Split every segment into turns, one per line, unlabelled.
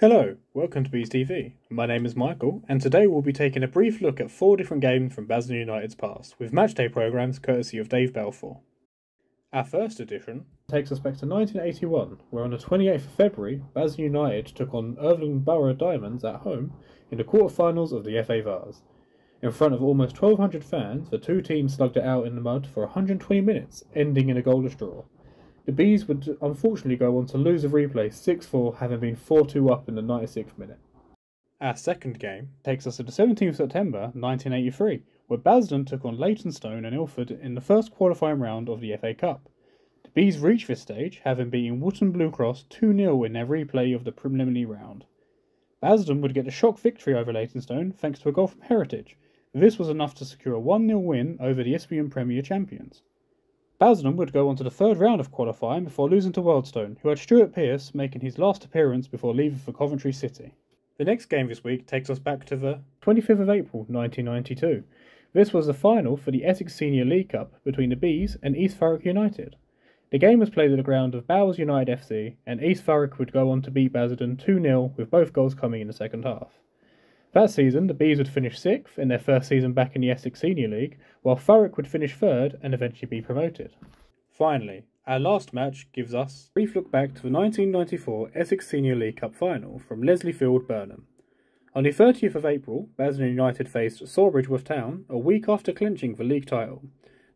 Hello, welcome to Bees TV. My name is Michael, and today we'll be taking a brief look at four different games from Basildon United's past, with matchday programmes courtesy of Dave Balfour. Our first edition takes us back to 1981, where on the 28th of February, Basildon United took on Irthlingborough Diamonds at home in the quarter-finals of the FA Vase. In front of almost 1,200 fans, the two teams slugged it out in the mud for 120 minutes, ending in a goalless draw. The Bees would unfortunately go on to lose a replay 6 4, having been 4 2 up in the 96th minute. Our second game takes us to the 17th September 1983, where Basildon took on Leytonstone and Ilford in the first qualifying round of the FA Cup. The Bees reached this stage, having beaten Wootton Blue Cross 2 0 in their replay of the preliminary round. Basildon would get a shock victory over Leytonstone thanks to a goal from Heritage. This was enough to secure a 1 0 win over the SBM Premier champions. Basildon would go on to the third round of qualifying before losing to Wealdstone, who had Stuart Pearce making his last appearance before leaving for Coventry City. The next game this week takes us back to the 25th of April 1992. This was the final for the Essex Senior League Cup between the Bees and East Thurrock United. The game was played at the ground of Bowers United FC, and East Thurrock would go on to beat Basildon 2 0, with both goals coming in the second half. That season, the Bees would finish sixth in their first season back in the Essex Senior League, while Thurrock would finish third and eventually be promoted. Finally, our last match gives us a brief look back to the 1994 Essex Senior League Cup final from Leslie Field, Burnham. On the 30th of April, Basildon United faced Sawbridgeworth Town a week after clinching the league title.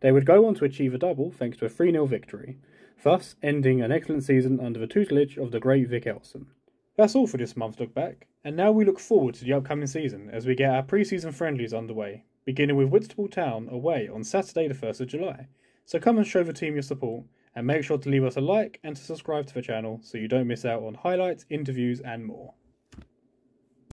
They would go on to achieve a double thanks to a 3 0 victory, thus ending an excellent season under the tutelage of the great Vic Elson. That's all for this month's look back, and now we look forward to the upcoming season as we get our pre-season friendlies underway, beginning with Whitstable Town away on Saturday the 1st of July. So come and show the team your support, and make sure to leave us a like and to subscribe to the channel so you don't miss out on highlights, interviews and more.